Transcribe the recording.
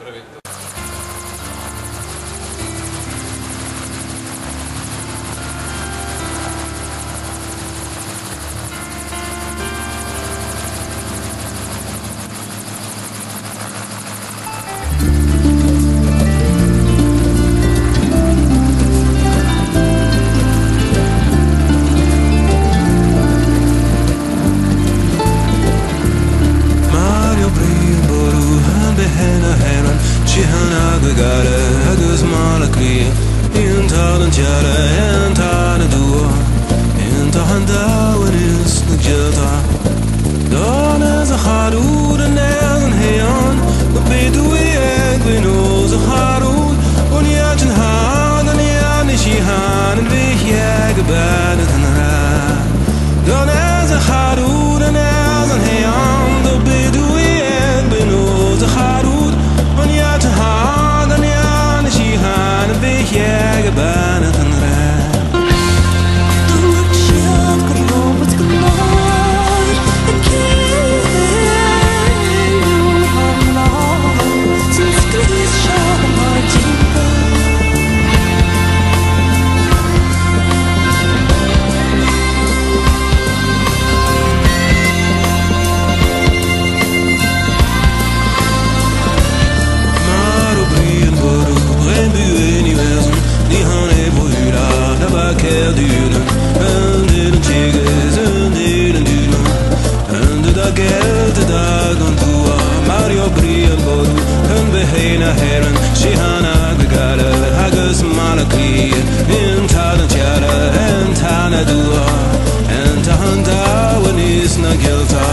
brevetto. Chihana gare agus mala kri In talan tiara en tana duo In tahanda wan is na jilta Don as a harud an an heon The bedu e egwin oz a harud yachin han an an an an e herën Shihana gëgare Hagës malaki Në të në dua Në të hënda Vë